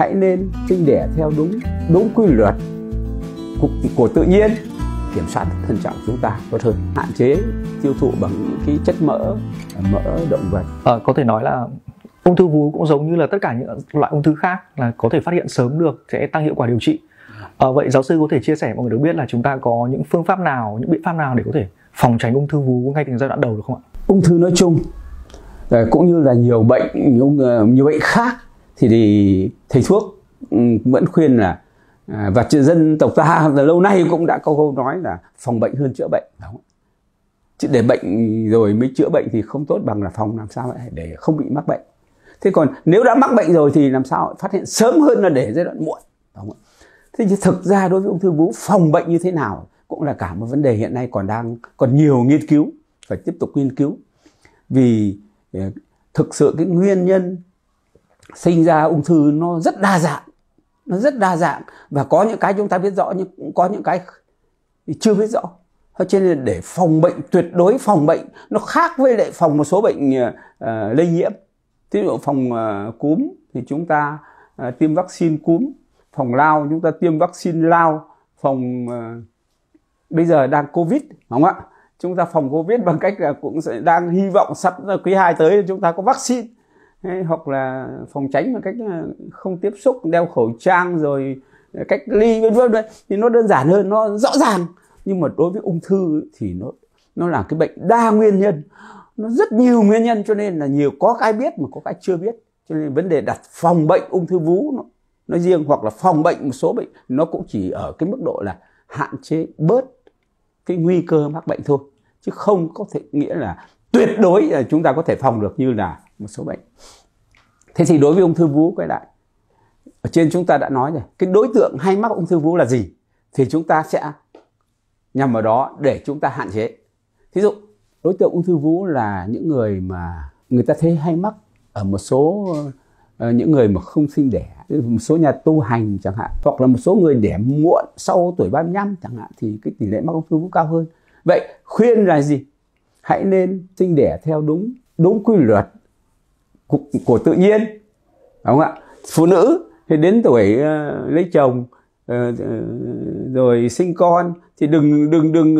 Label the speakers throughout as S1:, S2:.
S1: hãy nên sinh đẻ theo đúng đúng quy luật của, của tự nhiên. Kiểm soát thân trọng chúng ta tốt hơn. Hạn chế tiêu thụ bằng những cái chất mỡ mỡ động vật.
S2: À, có thể nói là ung thư vú cũng giống như là tất cả những loại ung thư khác là có thể phát hiện sớm được sẽ tăng hiệu quả điều trị. À, vậy giáo sư có thể chia sẻ mọi người được biết là chúng ta có những phương pháp nào những biện pháp nào để có thể phòng tránh ung thư vú ngay từ giai đoạn đầu được không ạ?
S1: Ung thư nói chung cũng như là nhiều bệnh nhiều, nhiều bệnh khác thì, thì thầy thuốc ừ, vẫn khuyên là à, và dân tộc ta lâu nay cũng đã có câu nói là phòng bệnh hơn chữa bệnh đúng không? chứ để bệnh rồi mới chữa bệnh thì không tốt bằng là phòng làm sao để không bị mắc bệnh thế còn nếu đã mắc bệnh rồi thì làm sao phát hiện sớm hơn là để giai đoạn muộn đúng không? thế chứ thực ra đối với ung thư vú phòng bệnh như thế nào cũng là cả một vấn đề hiện nay còn đang còn nhiều nghiên cứu phải tiếp tục nghiên cứu vì ờ, thực sự cái nguyên nhân sinh ra ung thư nó rất đa dạng nó rất đa dạng. Và có những cái chúng ta biết rõ nhưng cũng có những cái chưa biết rõ. Cho nên để phòng bệnh tuyệt đối phòng bệnh nó khác với lại phòng một số bệnh uh, lây nhiễm. Ví dụ phòng uh, cúm thì chúng ta uh, tiêm vaccine cúm. Phòng lao chúng ta tiêm vaccine lao. Phòng uh, bây giờ đang covid đúng không ạ? Chúng ta phòng covid bằng cách là cũng sẽ đang hy vọng sắp quý 2 tới chúng ta có vaccine hay, hoặc là phòng tránh bằng cách à, không tiếp xúc đeo khẩu trang rồi à, cách ly vân vân thì nó đơn giản hơn nó rõ ràng. Nhưng mà đối với ung thư thì nó nó là cái bệnh đa nguyên nhân. Nó rất nhiều nguyên nhân cho nên là nhiều có cái biết mà có cái chưa biết. Cho nên vấn đề đặt phòng bệnh ung thư vú nó, nó riêng hoặc là phòng bệnh một số bệnh nó cũng chỉ ở cái mức độ là hạn chế bớt cái nguy cơ mắc bệnh thôi. Chứ không có thể nghĩa là tuyệt đối là chúng ta có thể phòng được như là một số bệnh. Thế thì đối với ung thư vú quay lại. Ở trên chúng ta đã nói rồi cái đối tượng hay mắc ung thư vú là gì thì chúng ta sẽ nhằm vào đó để chúng ta hạn chế. Thí dụ đối tượng ung thư vú là những người mà người ta thấy hay mắc ở một số uh, những người mà không sinh đẻ một số nhà tu hành chẳng hạn hoặc là một số người đẻ muộn sau tuổi 35 chẳng hạn thì cái tỷ lệ mắc ung thư vú cao hơn. Vậy khuyên là gì? Hãy nên sinh đẻ theo đúng đúng quy luật của, của tự nhiên. Đúng không ạ? Phụ nữ thì đến tuổi uh, lấy chồng uh, rồi sinh con thì đừng đừng đừng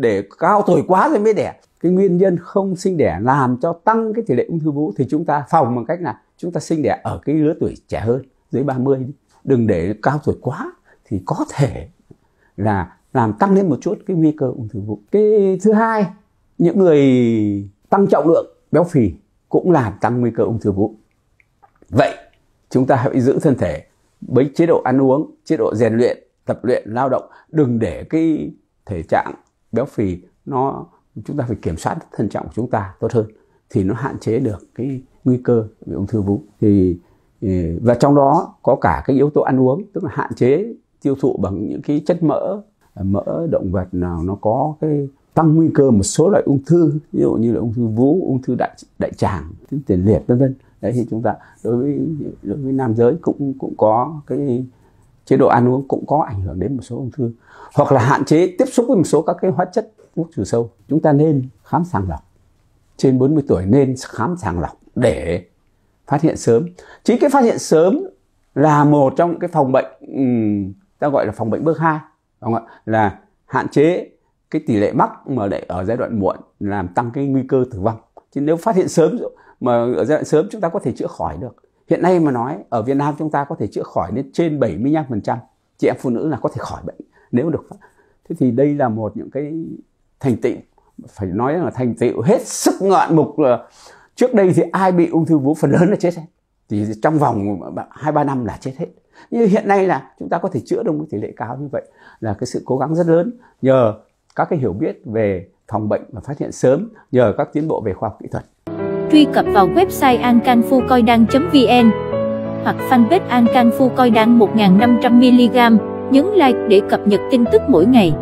S1: để cao tuổi quá rồi mới đẻ. Cái nguyên nhân không sinh đẻ làm cho tăng cái tỷ lệ ung thư vú thì chúng ta phòng bằng cách là chúng ta sinh đẻ ở cái lứa tuổi trẻ hơn dưới 30 đừng để cao tuổi quá thì có thể là làm tăng lên một chút cái nguy cơ ung thư vú. Cái thứ hai những người tăng trọng lượng béo phì cũng làm tăng nguy cơ ung thư vú. Vậy, chúng ta hãy giữ thân thể với chế độ ăn uống, chế độ rèn luyện, tập luyện, lao động. Đừng để cái thể trạng béo phì nó, chúng ta phải kiểm soát thân trọng của chúng ta tốt hơn thì nó hạn chế được cái nguy cơ bị ung thư vú. Thì ừ, và trong đó có cả cái yếu tố ăn uống, tức là hạn chế tiêu thụ bằng những cái chất mỡ mỡ động vật nào nó có cái tăng nguy cơ một số loại ung thư ví dụ như là ung thư vú ung thư đại đại tràng tiền liệt vân vân. Đấy thì chúng ta đối với đối với nam giới cũng cũng có cái chế độ ăn uống cũng có ảnh hưởng đến một số ung thư hoặc là hạn chế tiếp xúc với một số các cái hóa chất thuốc trừ sâu. Chúng ta nên khám sàng lọc. Trên 40 tuổi nên khám sàng lọc để phát hiện sớm. Chính cái phát hiện sớm là một trong những cái phòng bệnh um, ta gọi là phòng bệnh bước hai không ạ? Là hạn chế cái tỷ lệ mắc mà lại ở giai đoạn muộn làm tăng cái nguy cơ tử vong. Chứ nếu phát hiện sớm mà ở giai đoạn sớm chúng ta có thể chữa khỏi được. Hiện nay mà nói, ở Việt Nam chúng ta có thể chữa khỏi đến trên 75% chị em phụ nữ là có thể khỏi bệnh nếu được. Thế thì đây là một những cái thành tựu. Phải nói là thành tựu hết sức ngọn mục là trước đây thì ai bị ung thư vú phần lớn là chết hết. Thì trong vòng hai, ba năm là chết hết. Như hiện nay là chúng ta có thể chữa được một tỷ lệ cao như vậy là cái sự cố gắng rất lớn. Nhờ các cái hiểu biết về phòng bệnh và phát hiện sớm nhờ các tiến bộ về khoa học kỹ thuật
S3: truy cập vào website ancanphucoidang.vn hoặc fanpage An 1500mg, nhấn like để cập nhật tin tức mỗi ngày.